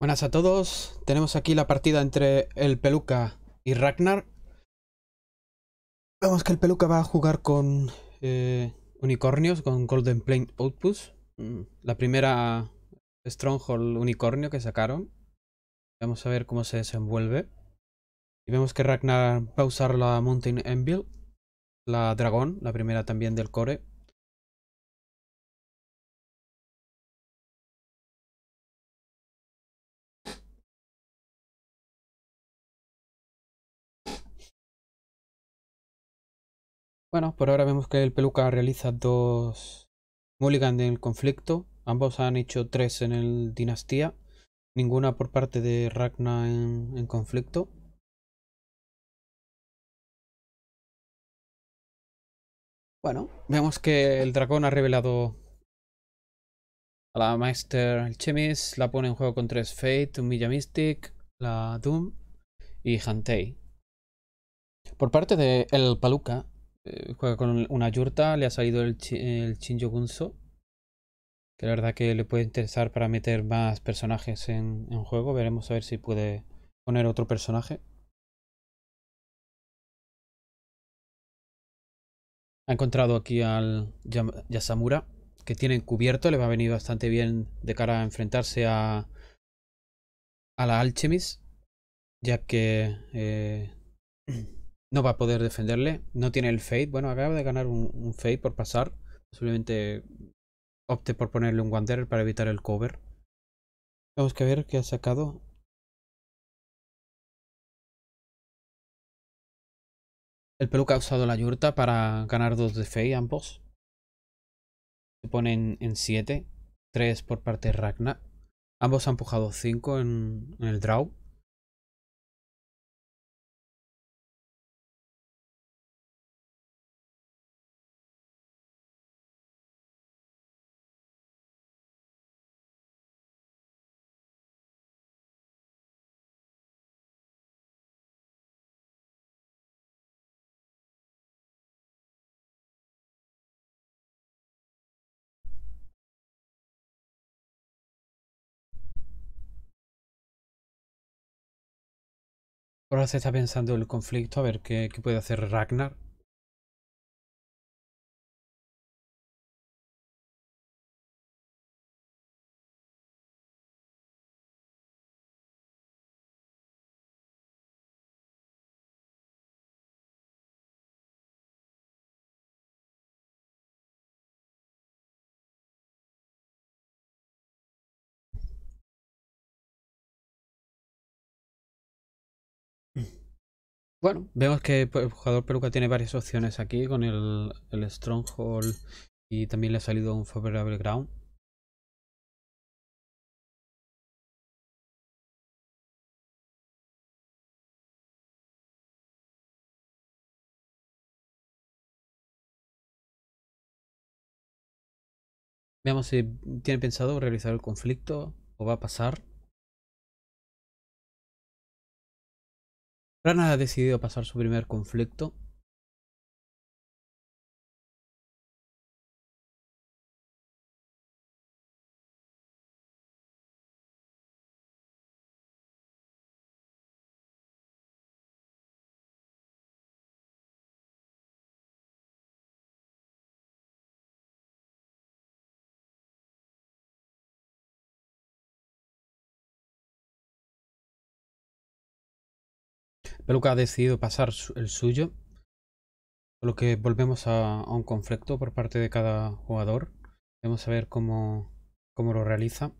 Buenas a todos, tenemos aquí la partida entre el Peluca y Ragnar. Vemos que el Peluca va a jugar con eh, unicornios, con Golden Plain Outpost. Mm, la primera Stronghold unicornio que sacaron. Vamos a ver cómo se desenvuelve. Y vemos que Ragnar va a usar la Mountain Envil, la dragón, la primera también del core. Bueno, por ahora vemos que el Peluca realiza dos Mulligan en el conflicto. Ambos han hecho tres en el Dinastía. Ninguna por parte de Ragnar en, conflicto. Bueno, vemos que el dragón ha revelado a la Maester Alchemist, la pone en juego con tres Fate, un Milla Mystic, la Doom y Hantei. Por parte de el Paluca, eh, juega con una yurta, le ha salido el, chi el. Que la verdad que le puede interesar para meter más personajes en, juego. Veremos a ver si puede poner otro personaje. Ha encontrado aquí al Yasamura, que tiene encubierto, le va a venir bastante bien de cara a enfrentarse a, a la Alchemist, ya que eh, no va a poder defenderle, no tiene el Fate, bueno, acaba de ganar un, un Fate por pasar, posiblemente opte por ponerle un Wanderer para evitar el cover. Tenemos que ver qué ha sacado. El peluca ha usado la yurta para ganar dos de Fey ambos. Se ponen en 7. 3 por parte de Ragnar. Ambos han empujado 5 en, en el draw. Ahora se está pensando el conflicto, a ver qué, qué puede hacer Ragnar. Bueno, vemos que el jugador peluca tiene varias opciones aquí con el, el Stronghold y también le ha salido un Favorable Ground. Veamos si tiene pensado realizar el conflicto o va a pasar. Rana ha decidido pasar su primer conflicto. Peluca ha decidido pasar el suyo. Por lo que volvemos a, a, un conflicto por parte de cada jugador. Vamos a ver cómo, cómo lo realiza.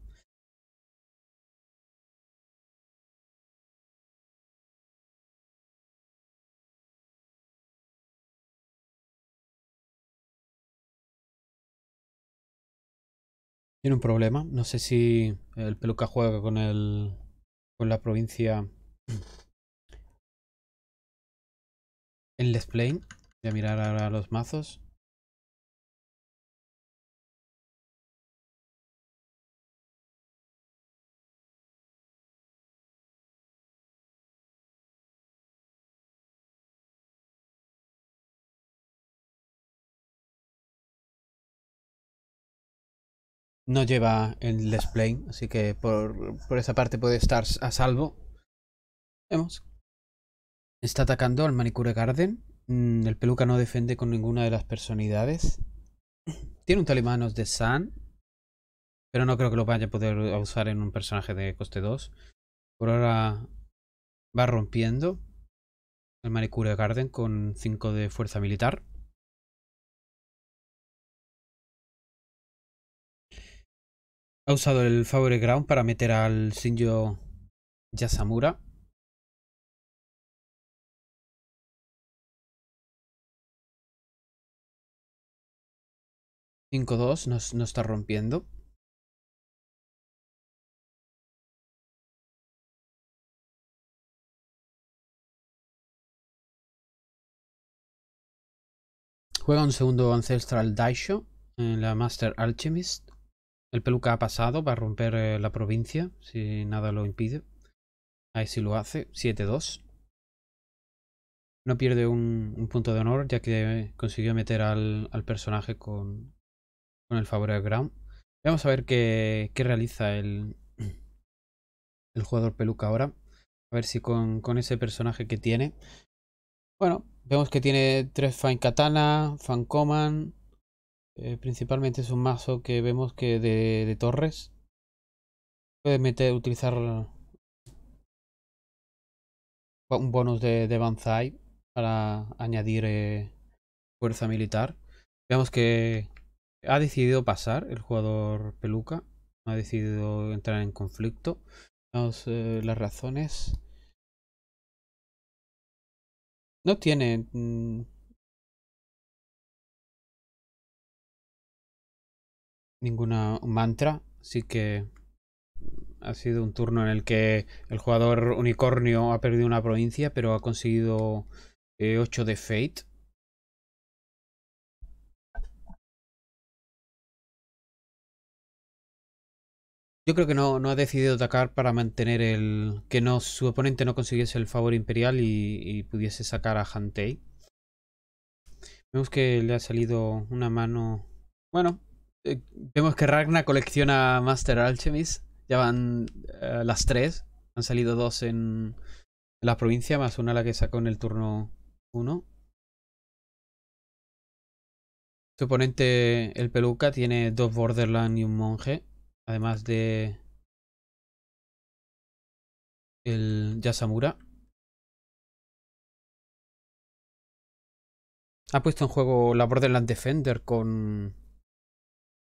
Tiene un problema. No sé si el peluca juega con el con la provincia en Let's Play. Voy a mirar ahora los mazos. no lleva el display, así que por, por esa parte puede estar a salvo. Vemos. Está atacando al Manicure Garden. Mm, el peluca no defiende con ninguna de las personalidades. Tiene un talimanos de Sun. Pero no creo que lo vaya a poder usar en un personaje de coste 2. Por ahora va rompiendo el Manicure Garden con 5 de fuerza militar. Ha usado el Favore Ground para meter al Shinjo Yasamura. 5-2 nos, nos está rompiendo. Juega un segundo Ancestral Daisho en la Master Alchemist. El peluca ha pasado para romper eh, la provincia, si nada lo impide. Ahí sí lo hace, 7-2. No pierde un, punto de honor ya que consiguió meter al personaje con, con el favor del ground. Vamos a ver qué, realiza el, el jugador peluca ahora. A ver si con, ese personaje que tiene. Bueno, vemos que tiene tres Fine Katana, Fan Command. Eh, principalmente es un mazo que vemos que de, torres. Puede meter, utilizar un bonus de, de Banzai para añadir eh, fuerza militar. Vemos que ha decidido pasar el jugador peluca. Ha decidido entrar en conflicto. Vamos eh, las razones. No tiene... Mm, ninguna mantra. Así que ha sido un turno en el que el jugador unicornio ha perdido una provincia, pero ha conseguido 8 eh, de Fate. Yo creo que no, no ha decidido atacar para mantener el. que no su oponente no consiguiese el favor imperial y, pudiese sacar a Hantei. Vemos que le ha salido una mano. Bueno, eh, vemos que Ragna colecciona Master Alchemist. Ya van eh, las tres. Han salido dos en, la provincia, más una la que sacó en el turno 1. Su oponente, el peluca, tiene dos Borderland y un monje. Además de el Yasamura. Ha puesto en juego la Borderland Defender con...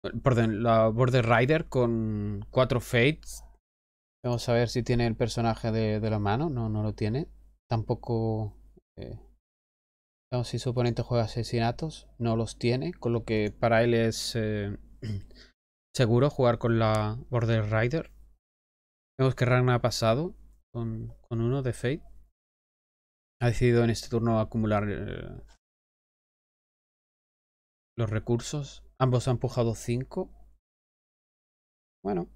la Border Rider con cuatro Fates. Vamos a ver si tiene el personaje de, la mano. No, no lo tiene. Tampoco... Eh, si su oponente juega asesinatos. No los tiene. Con lo que para él es... Eh, seguro jugar con la Border Rider. Vemos que Ragnar ha pasado con, uno de Fate. Ha decidido en este turno acumular eh, los recursos. Ambos han empujado 5. Bueno,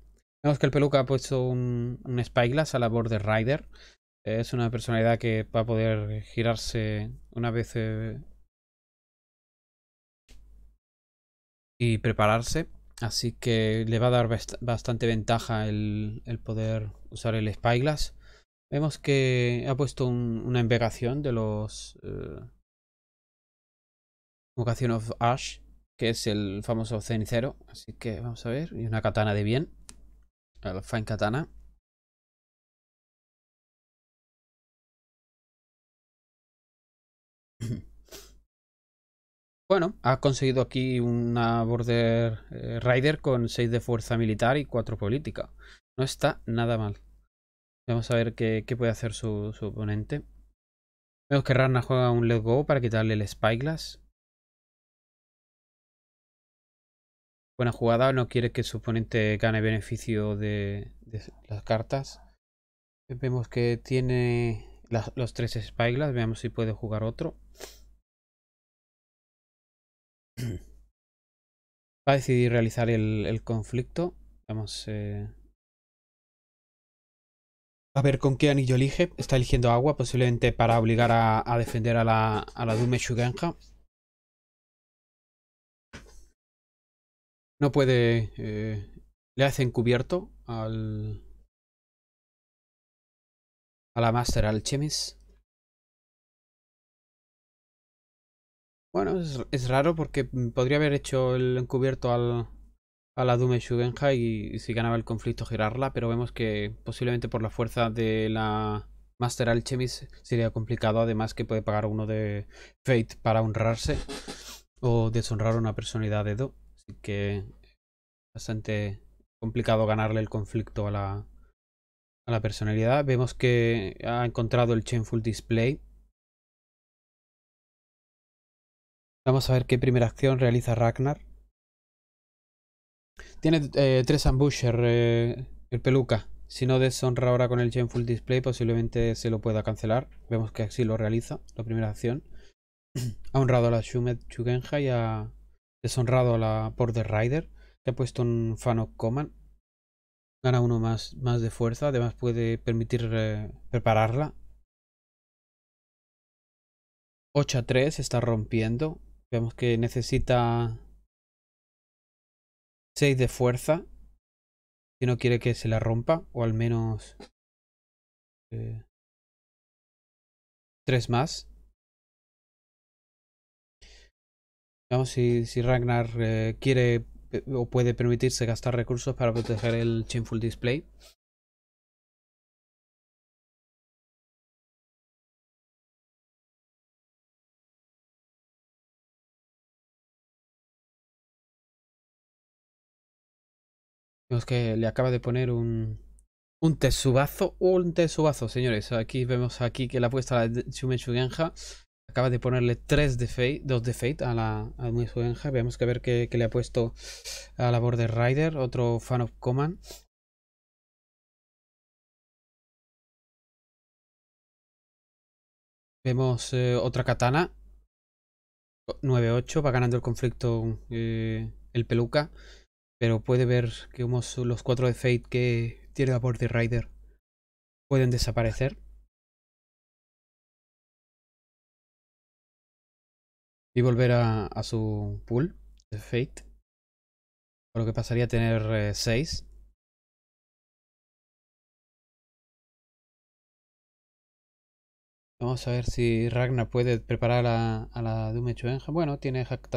vemos que el peluca ha puesto un, un Spyglass a la Border Rider. es una personalidad que va a poder girarse una vez eh, y prepararse. Así que le va a dar bastante ventaja el, poder usar el Spyglass. Vemos que ha puesto una invocación de los... Uh, of Ash, que es el famoso cenicero. Así que vamos a ver. Y una katana de bien. El Fine Katana. Bueno, ha conseguido aquí una Border eh, Rider con 6 de fuerza militar y 4 política. No está nada mal. Vamos a ver qué, puede hacer su, oponente. Vemos que Rana juega un Let Go para quitarle el Spyglass. Buena jugada, no quiere que su oponente gane beneficio de, las cartas. Vemos que tiene los tres Spyglass, veamos si puede jugar otro. Va a decidir realizar el, conflicto. Vamos eh, a ver con qué anillo elige. Está eligiendo agua, posiblemente para obligar a, defender a la, a Dume Shugenja. No puede eh, Le hace encubierto al... A la Master Alchemist. Bueno, es, raro porque podría haber hecho el encubierto al, a la Dume Shugenja y, si ganaba el conflicto girarla, pero vemos que posiblemente por la fuerza de la Master Alchemist sería complicado, además que puede pagar uno de Fate para honrarse o deshonrar una personalidad de Do. Así que bastante complicado ganarle el conflicto a la, a la personalidad. Vemos que ha encontrado el Chainful Display. Vamos a ver qué primera acción realiza Ragnar. Tiene eh, tres ambusher eh, el peluca. Si no deshonra ahora con el Chainful Display, posiblemente se lo pueda cancelar. Vemos que así lo realiza, la primera acción. ha honrado a la Shumet Chugenja y ha deshonrado a la Border Rider, que ha puesto un Fan of Command. Gana uno más, más de fuerza, además puede permitir eh, prepararla. 8 a 3, está rompiendo. Vemos que necesita 6 de fuerza. Si no quiere que se la rompa, o al menos... Eh, 3 más. Veamos si, si Ragnar eh, quiere eh, o puede permitirse gastar recursos para proteger el Chainful Display. Vemos que le acaba de poner un, un Tetsubazo. Un Tetsubazo, señores. Aquí vemos aquí que la apuesta la Shumenshu Genja. Acaba de ponerle 3 de Fate, 2 de Fate a la a Genja. Vemos que ver que, le ha puesto a la Border Rider. Otro Fan of Command. Vemos eh, otra katana. 9-8. Va ganando el conflicto eh, el peluca. Pero puede ver que los 4 de Fate que tiene la Border Rider pueden desaparecer. y volver a, su pool de Fate. Por lo que pasaría a tener 6. Eh, Vamos a ver si Ragnar puede preparar a, a la Chuenja. Bueno, tiene Hack.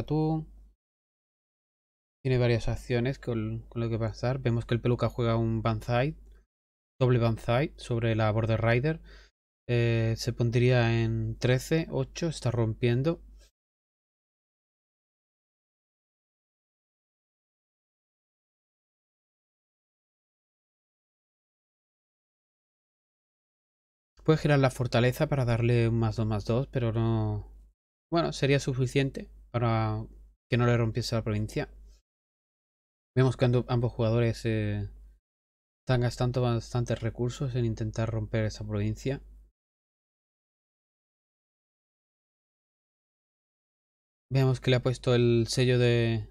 Tiene varias acciones con, lo que pasar. Vemos que el peluca juega un Banzai. Doble Banzai sobre la Border Rider. Eh, se pondría en 13, 8. Está rompiendo. 'Puede girar la fortaleza para darle un más 2 más 2, pero no... Bueno, sería suficiente para que no le rompiese la provincia. Vemos que ambos jugadores eh, están gastando bastantes recursos en intentar romper esa provincia. Vemos que le ha puesto el sello de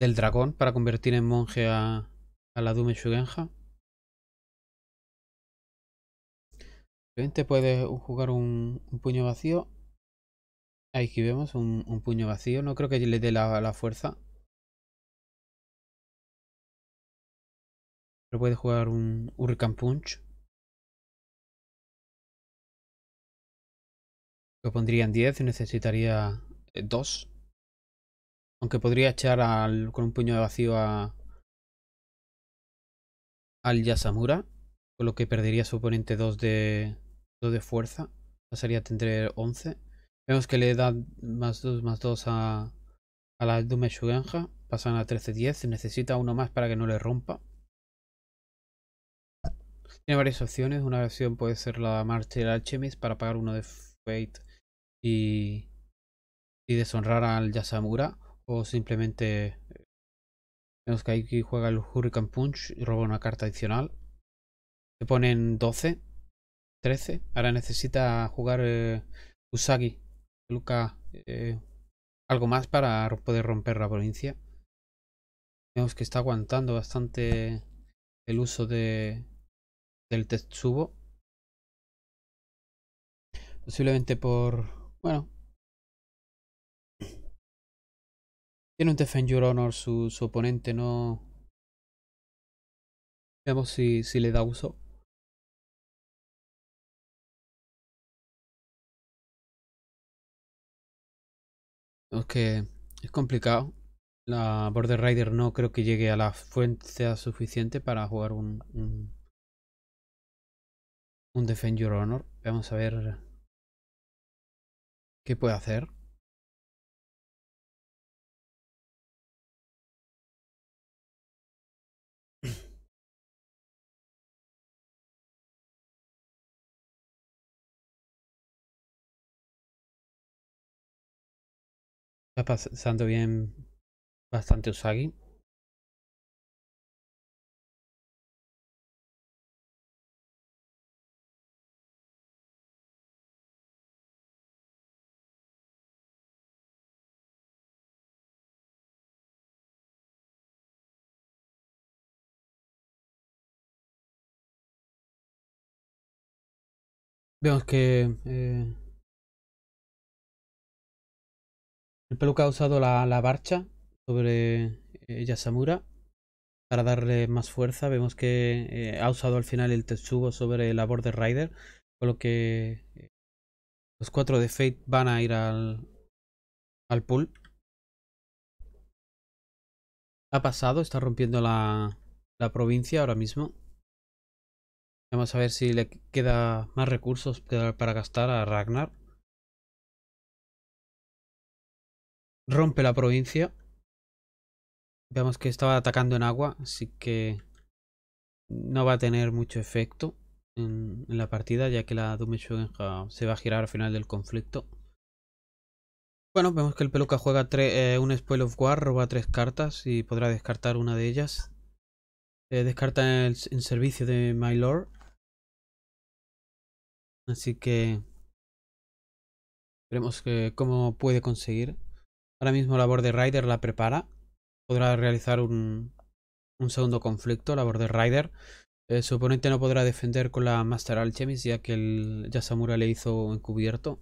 del dragón para convertir en monje a, a la Dume Shugenja. puede jugar un, puño vacío. Aquí vemos un, puño vacío. No creo que le dé la, fuerza. Pero puede jugar un Hurricane Punch. Lo pondría en 10 y necesitaría 2. Eh, Aunque podría echar con un puño de vacío a, al Yasamura. Con lo que perdería su oponente 2 de, de fuerza. Pasaría a tener 11. Vemos que le da más 2 más 2 a, a la Dume Shugenja. Pasan a 13-10. Necesita uno más para que no le rompa. Tiene varias opciones. Una versión puede ser la Marcher Alchemist para pagar uno de Fate y, y deshonrar al Yasamura. O simplemente vemos que aquí juega el Hurricane Punch y roba una carta adicional. Se ponen 12 13. Ahora necesita jugar eh, Usagi. Luca eh, algo más para poder romper la provincia. Vemos que está aguantando bastante el uso de del Tetsubo. Posiblemente por... Bueno. Tiene un Defend Your Honor su, su oponente, no... Veamos si, si le da uso. Es que es complicado. La Border Rider no creo que llegue a la fuerza suficiente para jugar un, un Defend Your Honor. Vamos a ver qué puede hacer. Está pasando bien bastante Usagi. Vemos que eh, el peluca ha usado la, la barcha sobre eh, Yasamura para darle más fuerza. Vemos que eh, ha usado al final el Tetsubo sobre la Border Rider, con lo que eh, los cuatro de Fate van a ir al, al pool. Ha pasado, está rompiendo la, la provincia ahora mismo. Vamos a ver si le queda más recursos para gastar a Ragnar. Rompe la provincia. Vemos que estaba atacando en agua, así que no va a tener mucho efecto en, la partida, ya que la Dume se va a girar al final del conflicto. Bueno, vemos que el peluca juega eh, un Spoil of War, roba tres cartas y podrá descartar una de ellas. Eh, descarta en, en servicio de My Lord. Así que veremos que, cómo puede conseguir. Ahora mismo la Border Rider la prepara. Podrá realizar un, un segundo conflicto, la Border Rider. Eh, su oponente no podrá defender con la Master Alchemist ya que el Yasamura le hizo encubierto.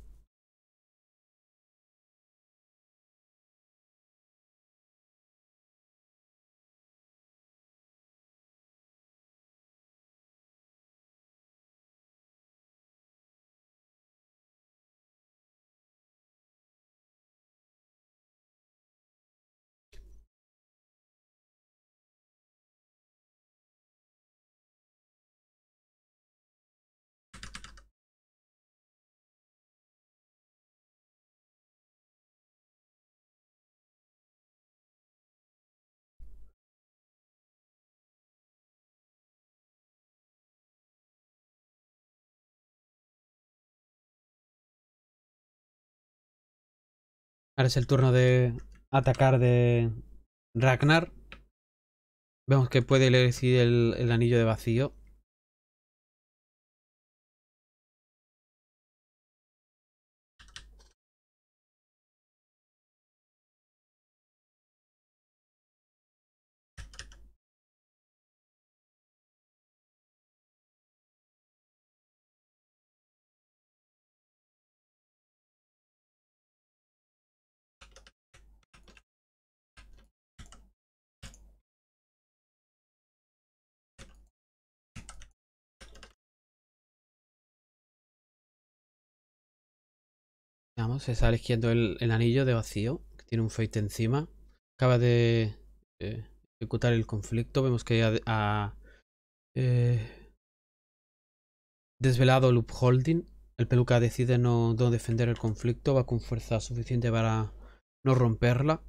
Ahora es el turno de atacar de Ragnar. Vemos que puede elegir el, el anillo de vacío. Se está eligiendo el, el, anillo de vacío, que tiene un fate encima. Acaba de eh, ejecutar el conflicto. Vemos que ha, ha eh, desvelado loop holding. El peluca decide no defender el conflicto. Va con fuerza suficiente para no romperla.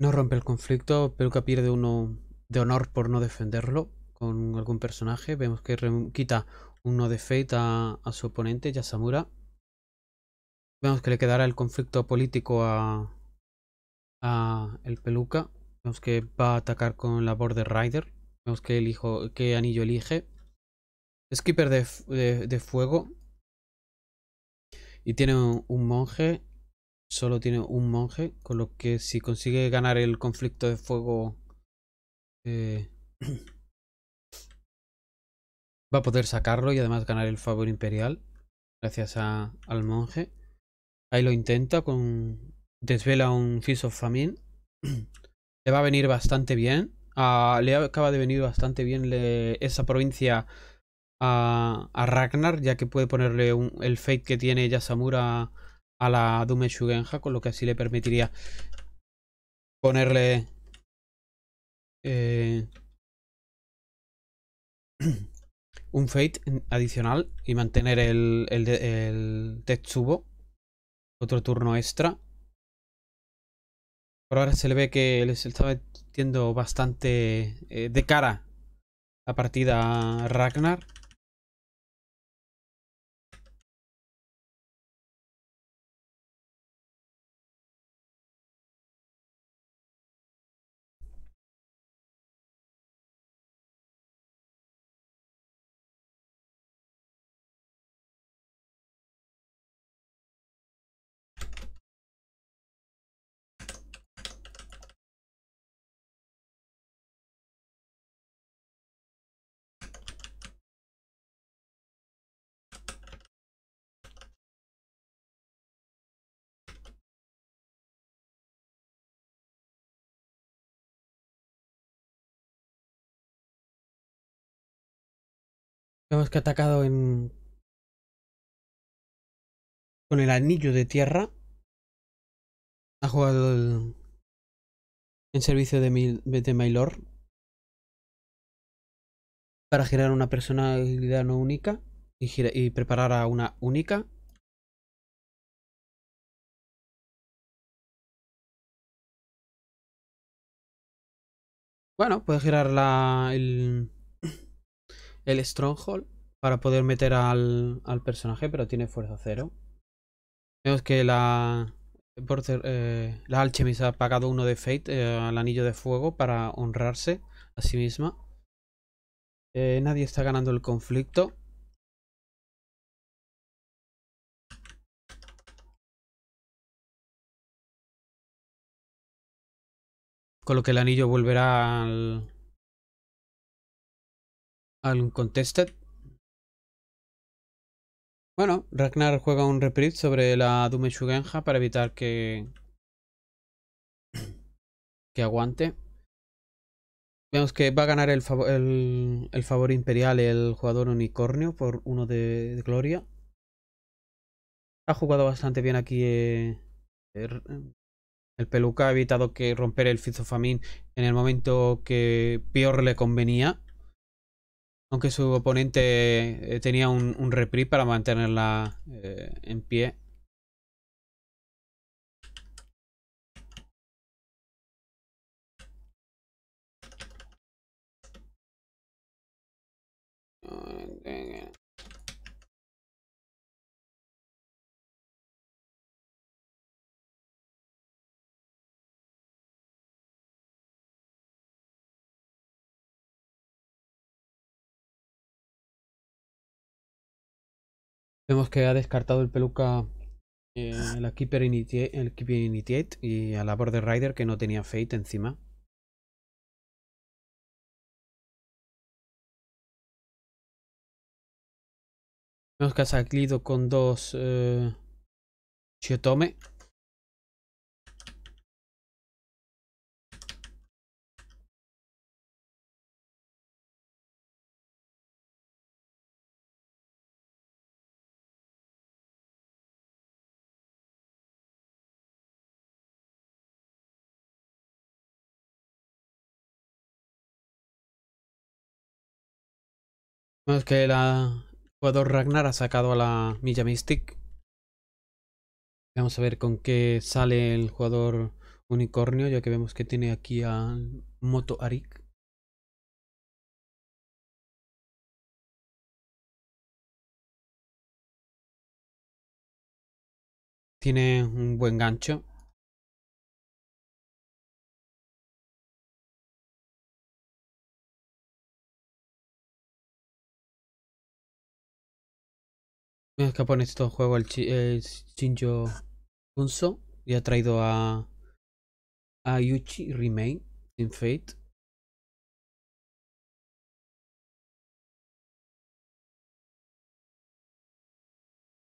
No rompe el conflicto, Peluca pierde uno de honor por no defenderlo con algún personaje. Vemos que quita uno de Fate a, su oponente, Yasamura. Vemos que le quedará el conflicto político a, a el Peluca. Vemos que va a atacar con la Border Rider. Vemos que elijo, qué anillo elige. Skipper de, de, de fuego. Y tiene un monje solo tiene un monje, con lo que si consigue ganar el conflicto de fuego eh, va a poder sacarlo y además ganar el favor imperial gracias a, al monje. Ahí lo intenta con desvela un Feast of Famine. le va a venir bastante bien. Le acaba de venir bastante bien esa provincia a, Ragnar, ya que puede ponerle el fate que tiene Yasamura a la Dume Shugenja, con lo que así le permitiría ponerle eh, un fate adicional y mantener el, el, el Tetsubo, otro turno extra. Por ahora se le ve que les estaba metiendo bastante eh, de cara la partida Ragnar. Vemos que atacado en... Con el anillo de tierra. Ha jugado el... en servicio de, mi... de Maylor. Para girar una personalidad no única. Y, y preparar a una única. Bueno, puede girar la, el, el Stronghold para poder meter al, al personaje, pero tiene fuerza cero. Vemos que la, eh, la Alchemist ha pagado uno de Fate eh, al anillo de fuego para honrarse a sí misma. Eh, nadie está ganando el conflicto. Con lo que el anillo volverá al, al Contested. Bueno, Ragnar juega un reprieve sobre la Dume Shugenja para evitar que... que aguante. Vemos que va a ganar el, favor, imperial el jugador unicornio por uno de, gloria. Ha jugado bastante bien aquí eh, el, peluca. Ha evitado que romper el Fizofamin en el momento que peor le convenía. Aunque su oponente eh, tenía un, un reprieve para mantenerla eh, en pie. Vemos que ha descartado el peluca eh, Keeper Initiate, el Keeper Initiate y a la Border Rider que no tenía Fate encima. Vemos que ha salido con dos eh, Es que el jugador Ragnar ha sacado a la Milla Mystic. Vamos a ver con qué sale el jugador Unicornio, ya que vemos que tiene aquí al Moto Arik. Tiene un buen gancho. Es que pone esto en este juego el, chi el Shinjo Kunso y ha traído a, a Yuchi Remain sin Fate.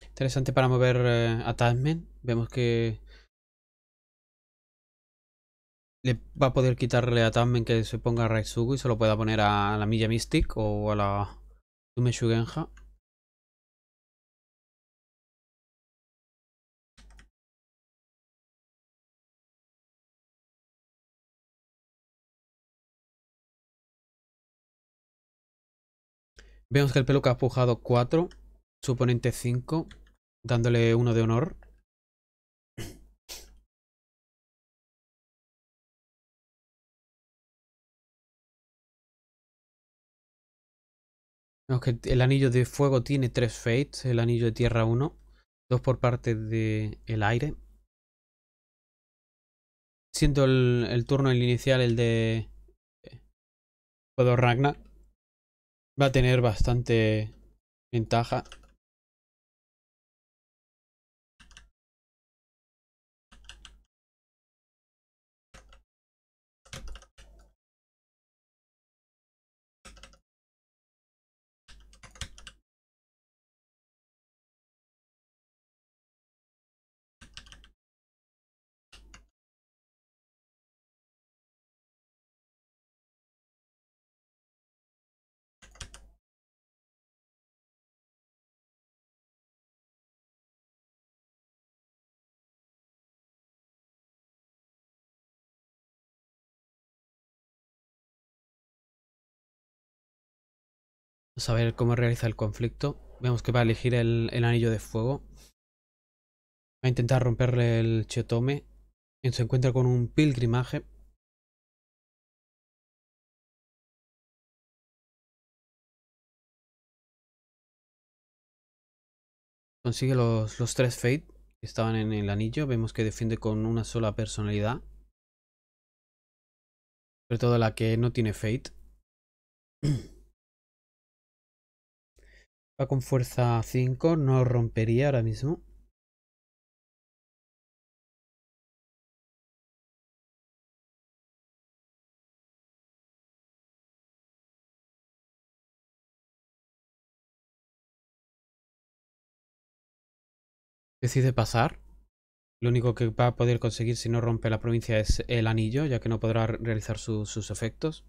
Interesante para mover eh, a Tasman. Vemos que le va a poder quitarle a Tasman que se ponga a Raizugu y se lo pueda poner a la Milla Mystic o a la Tume Vemos que el peluca ha pujado 4, su oponente 5, dándole uno de honor. Vemos que el anillo de fuego tiene 3 fates, el anillo de tierra 1, 2 por parte del el aire. Siendo el, el turno inicial el de Puedo Ragnar va a tener bastante ventaja. Ver cómo realiza el conflicto. Vemos que va a elegir el, anillo de fuego. Va a intentar romperle el Chotome. Y se encuentra con un pilgrimaje. Consigue los, los tres Fate que estaban en el anillo. Vemos que defiende con una sola personalidad. Sobre todo la que no tiene Fate. Con fuerza 5, no rompería ahora mismo. Decide pasar. Lo único que va a poder conseguir si no rompe la provincia es el anillo, ya que no podrá realizar sus efectos.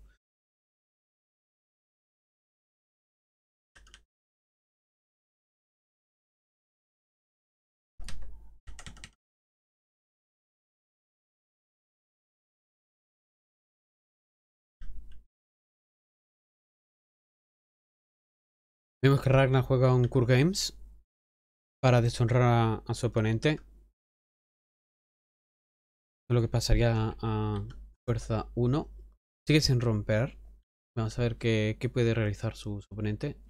Vemos que Ragnar juega un Kur Games para deshonrar a, su oponente. Lo que pasaría a fuerza 1. Sigue sin romper. Vamos a ver qué, puede realizar su, oponente.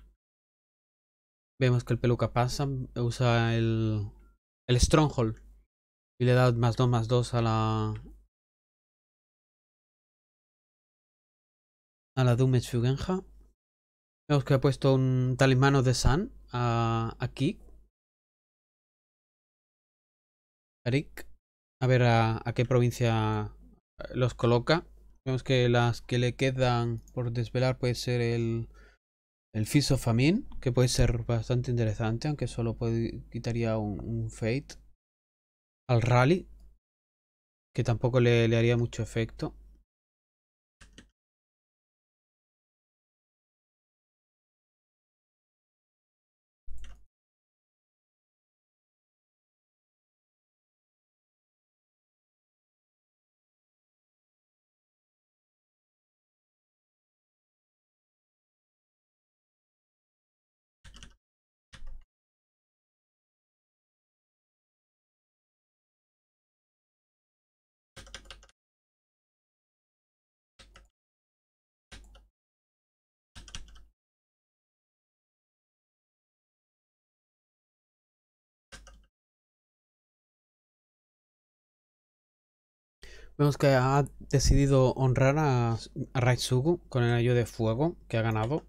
Vemos que el peluca pasa, usa el, el Stronghold y le da más 2 más 2 a la a la Dume Fugenja. Vemos que ha puesto un talismano de San aquí. Arik. A ver a, qué provincia los coloca. Vemos que las que le quedan por desvelar puede ser el, el Fiso que puede ser bastante interesante, aunque solo quitaría un, Fate. Al Rally, que tampoco le haría mucho efecto. Vemos que ha decidido honrar a, a con el anillo de fuego que ha ganado.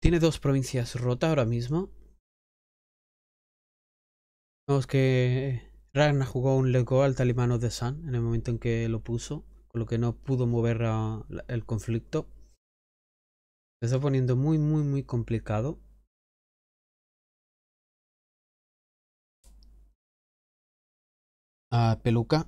Tiene dos provincias rotas ahora mismo. Vemos que Ragnar jugó un Lego al talimano de Sun en el momento en que lo puso, con lo que no pudo mover el conflicto. Se está poniendo muy, muy, muy complicado. Ah, peluca.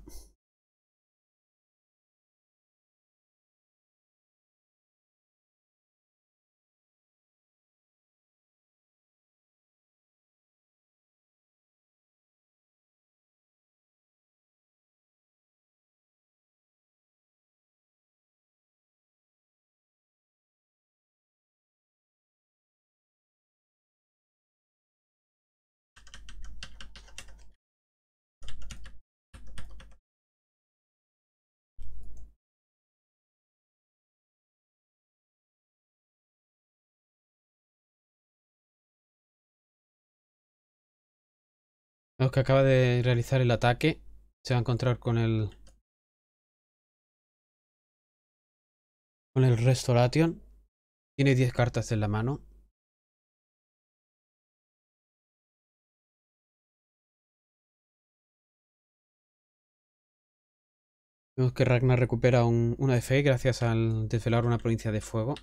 Los que acaba de realizar el ataque se va a encontrar con el con el Restoration. Tiene 10 cartas en la mano. Vemos que Ragnar recupera un, una fe gracias al desvelar una provincia de fuego.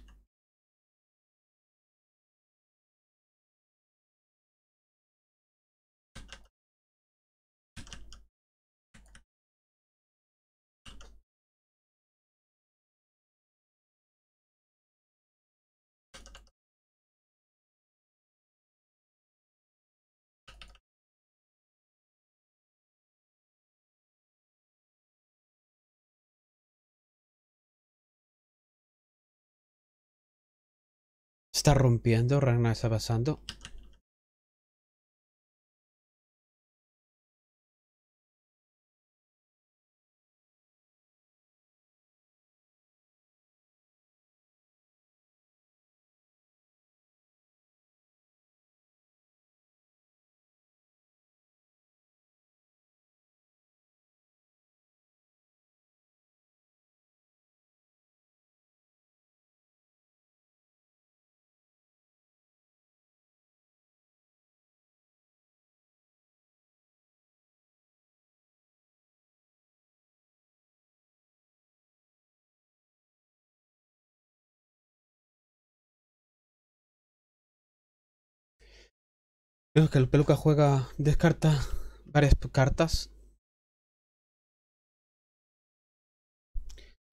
Está rompiendo, Ragnar está pasando. Vemos que el peluca juega, descarta varias cartas.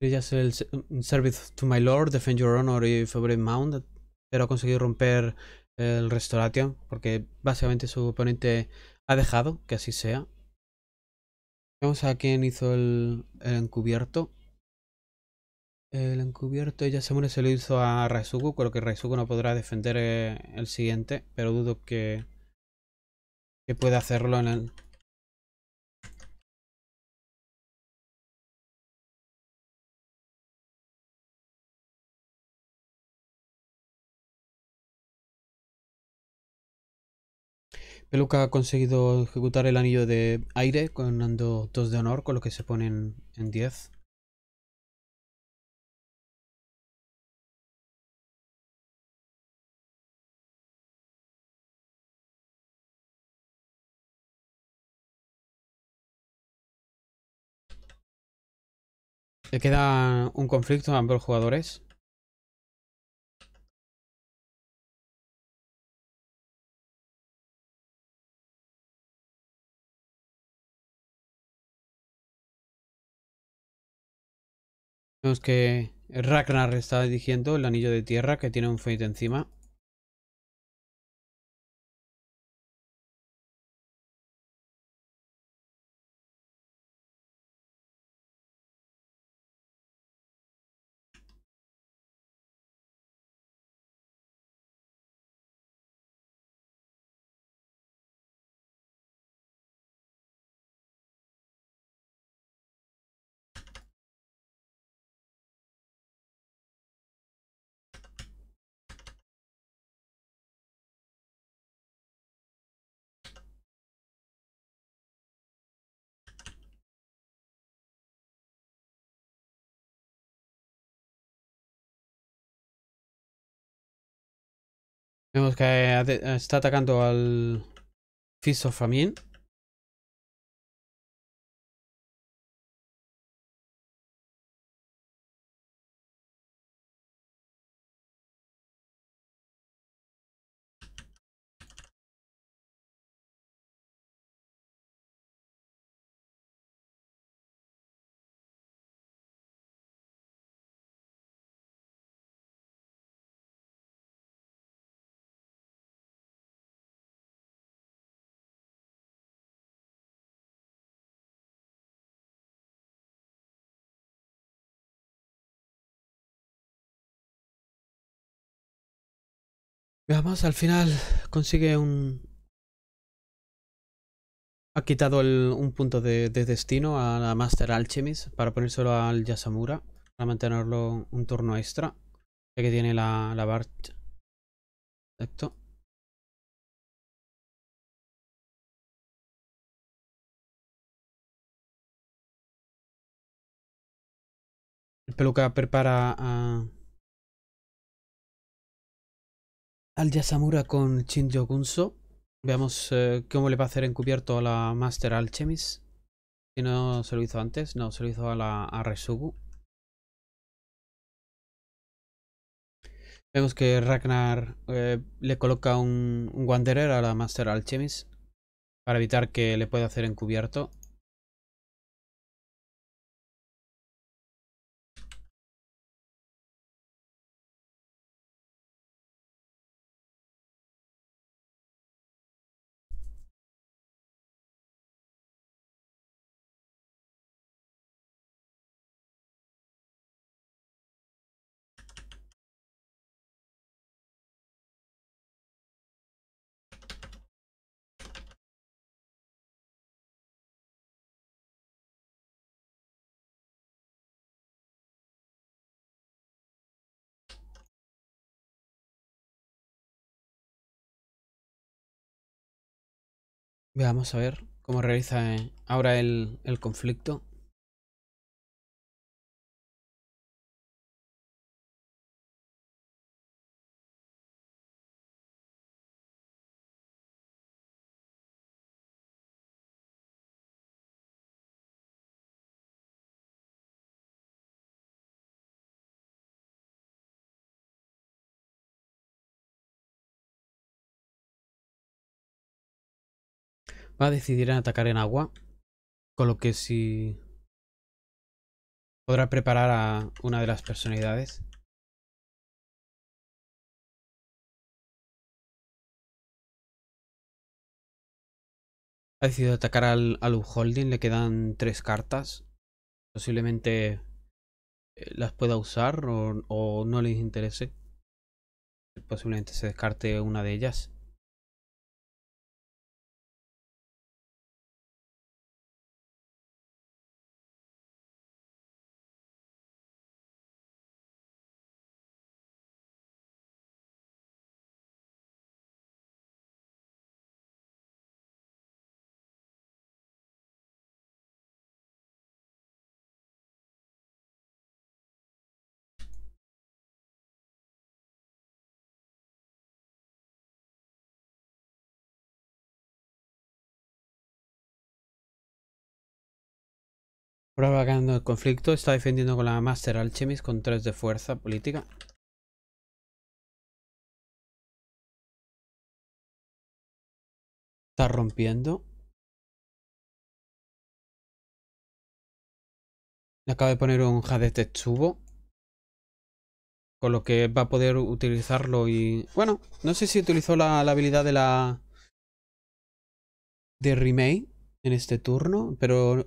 Ellas el Service to My Lord, Defend Your Honor y Favorite Mount. Pero ha conseguido romper el Restoration porque básicamente su oponente ha dejado que así sea. Vamos a quién hizo el, encubierto. El encubierto ella se muere se lo hizo a Raisugu, creo que Raisugu no podrá defender eh, el siguiente, pero dudo que que puede hacerlo en el... Peluca ha conseguido ejecutar el anillo de aire ganando 2 de honor, con lo que se ponen en 10. Le queda un conflicto a ambos jugadores. Vemos que Ragnar está dirigiendo el anillo de tierra que tiene un fate encima. Vemos que está atacando al Fist of Famine. Veamos, al final consigue un... Ha quitado un punto de, destino a la Master Alchemist para ponérselo al Yasamura. Para mantenerlo un turno extra. Ya que tiene la, la. Exacto. El peluca prepara a... al Yasamura con Shinjo Gunso. Veamos eh, cómo le va a hacer encubierto a la Master Alchemist. Si no se lo hizo antes, no, se lo hizo a la Resugu. Vemos que Ragnar eh, le coloca un, un Wanderer a la Master Alchemist para evitar que le pueda hacer encubierto. Veamos a ver cómo realiza eh, ahora el, el conflicto. Va a decidir atacar en agua. Con lo que si... Podrá preparar a una de las personalidades. Ha decidido atacar al, al Holding. Le quedan tres cartas. Posiblemente eh, las pueda usar o, o no les interese. Posiblemente se descarte una de ellas. Va ganando el conflicto. Está defendiendo con la Master Alchemist con 3 de fuerza política. Está rompiendo. Le acaba de poner un Jade Tetsubo. Con lo que va a poder utilizarlo y... Bueno, no sé si utilizó la, la habilidad de la... De Remake en este turno, pero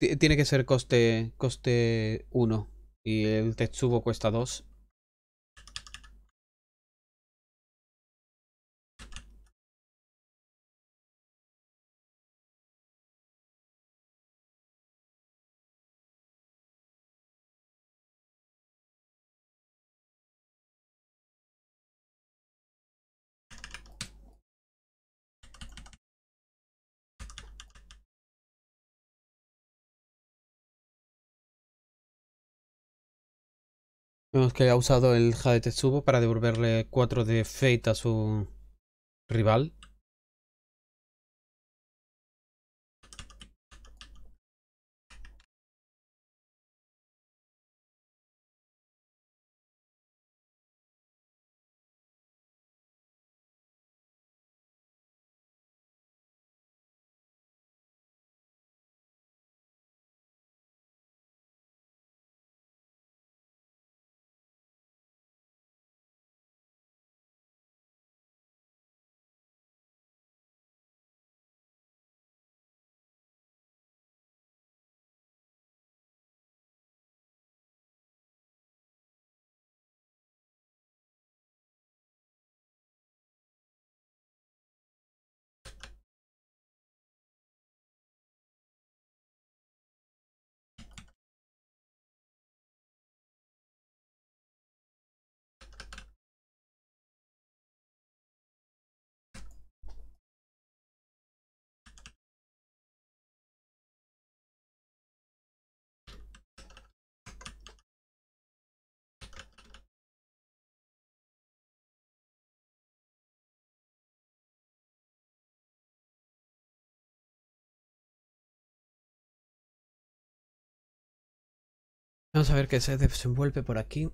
tiene que ser coste coste 1 y el Tetsubo cuesta 2. Vemos que ha usado el Jade Tetsubo para devolverle 4 de Fate a su rival. Vamos a ver qué se desenvuelve por aquí.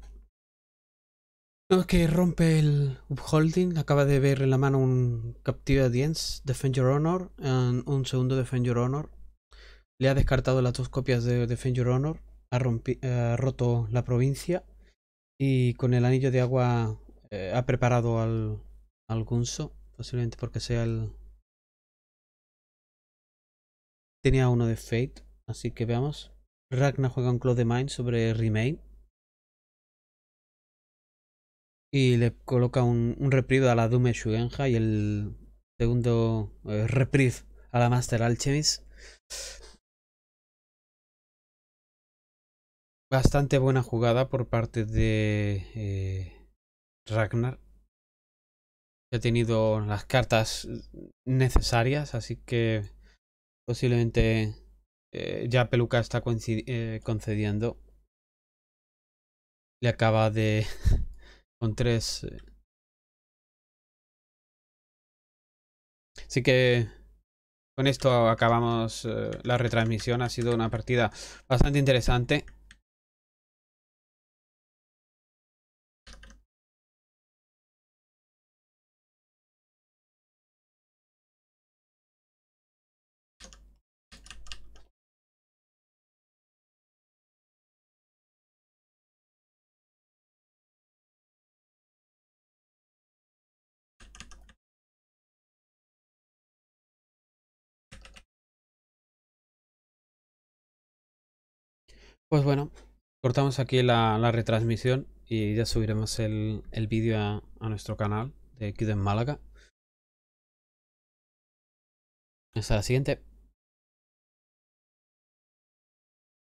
Vemos que rompe el upholding. Acaba de ver en la mano un Captive Audience, Defend Your Honor, un segundo Defend Your Honor. Le ha descartado las dos copias de Defend Your Honor. Ha, ha roto la provincia. Y con el anillo de agua eh, ha preparado al, al Gunso. Posiblemente porque sea el... Tenía uno de Fate. Así que veamos. Ragnar juega un Cloud de Mind sobre Remain. Y le coloca un, un reprieve a la Dume Shugenja y el segundo eh, reprieve a la Master Alchemist. Bastante buena jugada por parte de eh, Ragnar. Ha tenido las cartas necesarias, así que posiblemente eh, ya Peluca está eh, concediendo. Le acaba de... con tres... Eh. Así que con esto acabamos la retransmisión. Ha sido una partida bastante interesante. Pues bueno, cortamos aquí la, retransmisión y ya subiremos el, vídeo a, a, nuestro canal de en Málaga. Hasta la siguiente.